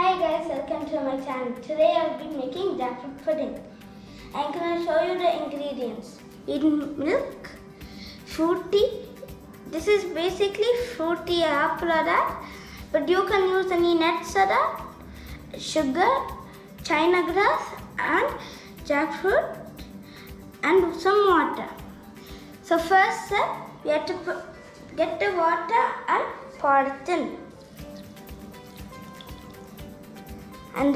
Hi guys, welcome to my channel. Today I'll be making jackfruit pudding. I'm gonna show you the ingredients. In milk, fruity. This is basically fruity apple that, but you can use any nuts that, sugar, china grass, and jackfruit, and some water. So first we have to put, get the water and pour it in. And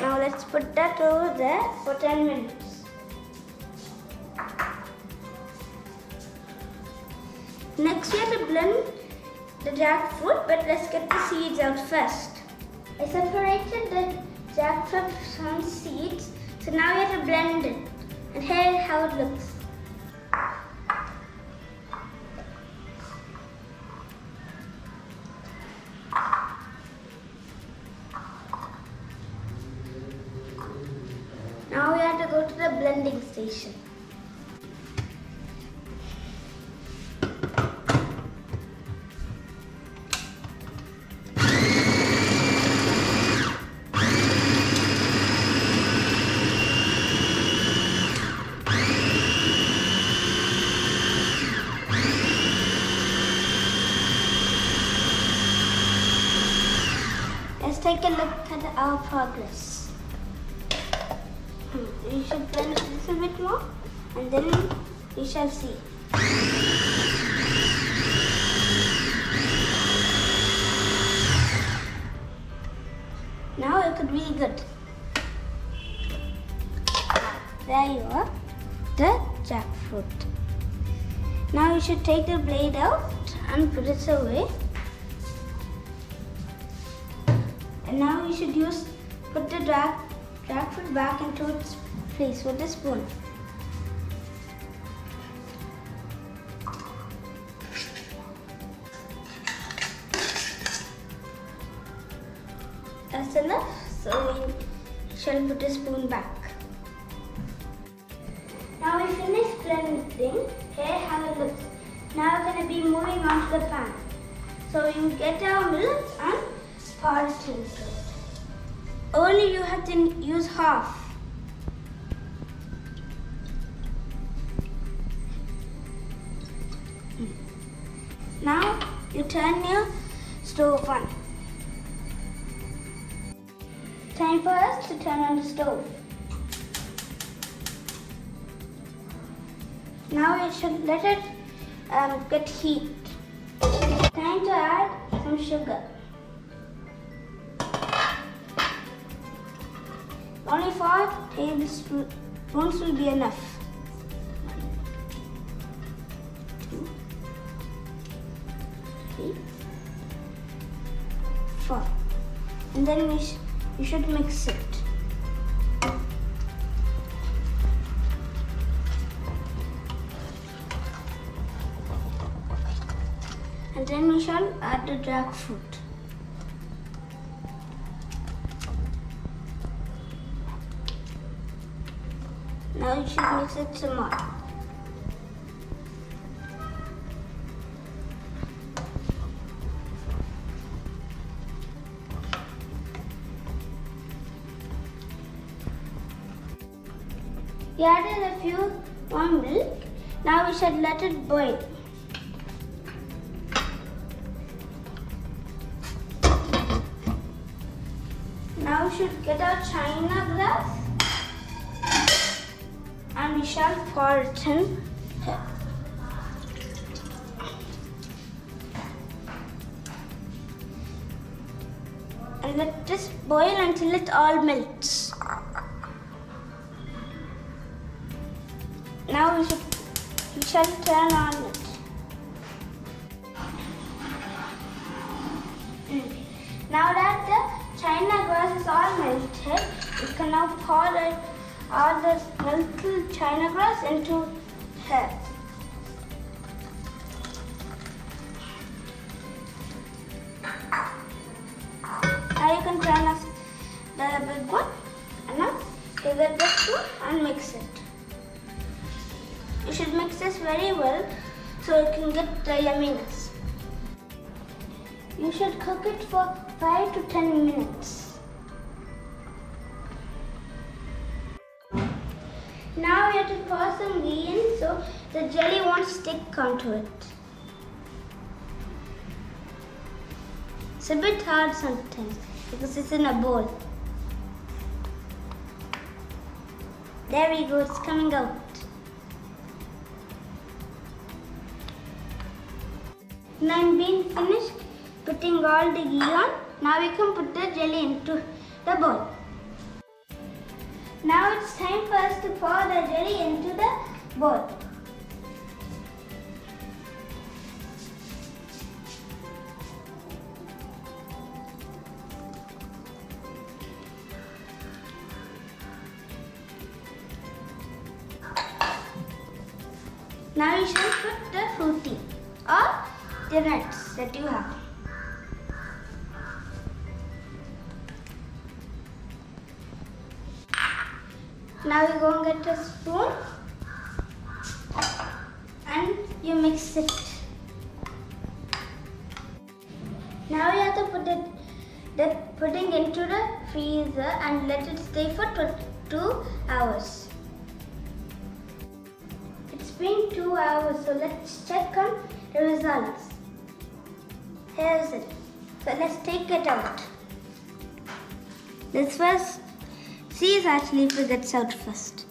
now let's put that over there for 10 minutes. Next we have to blend the jackfruit, but let's get the seeds out first. I separated the jackfruit from seeds, so now we have to blend it. And here how it looks. Blending station. Let's take a look at our progress. You should blend a little bit more and then we shall see. Now it could be good. There you are, the jackfruit. Now you should take the blade out and put it away. And now we should use put the drag jackfruit back into its with a spoon. That's enough. So we shall put the spoon back. Now we finished blending. Here how it looks. Now we're going to be moving on to the pan. So you get our milk and pour it into it. Only you have to use half. Now you turn your stove on. Time for us to turn on the stove. Now you should let it um, get heat. Time to add some sugar. Only four tablespoons will be enough. Four. And then we sh should mix it. And then we shall add the jackfruit. Now you should mix it some more. We added a few more milk. Now we should let it boil. Now we should get our china grass and we shall pour it in. And let this boil until it all melts. Should we shall turn on it. Now that the china grass is all melted, you can now pour it all this melted china grass into here. Now you can turn off the big one and now you get this spoon and mix it. You should mix this very well so you can get the yumminess. You should cook it for 5 to 10 minutes. Now we have to pour some ghee in so the jelly won't stick onto it. It's a bit hard sometimes because it's in a bowl. There we go, it's coming out. Now being finished putting all the ghee on. Now we can put the jelly into the bowl. Now it's time for us to pour the jelly into the bowl. Now you should put the fruity or the nuts that you have. Now you go and get a spoon and you mix it. Now you have to put it, the pudding into the freezer and let it stay for tw- two hours. It's been two hours, so let's check on the results. Here's it. So let's take it out. Let's first see if actually gets out first.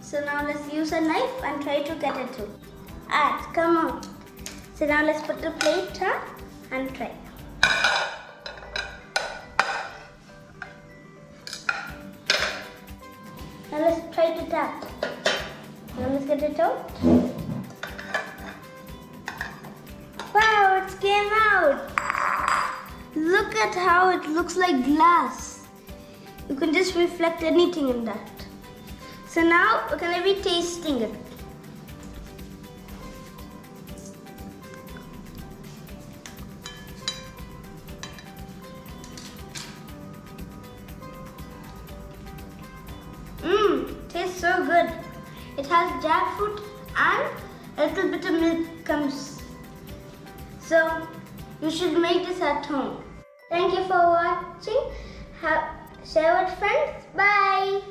So now let's use a knife and try to get it through. It's come out. So now let's put the plate on and try. Wow, it came out. Look at how it looks like glass. You can just reflect anything in that. So now we're gonna be tasting it. It has jackfruit and a little bit of milk comes. So you should make this at home. Thank you for watching. Have, share with friends. Bye.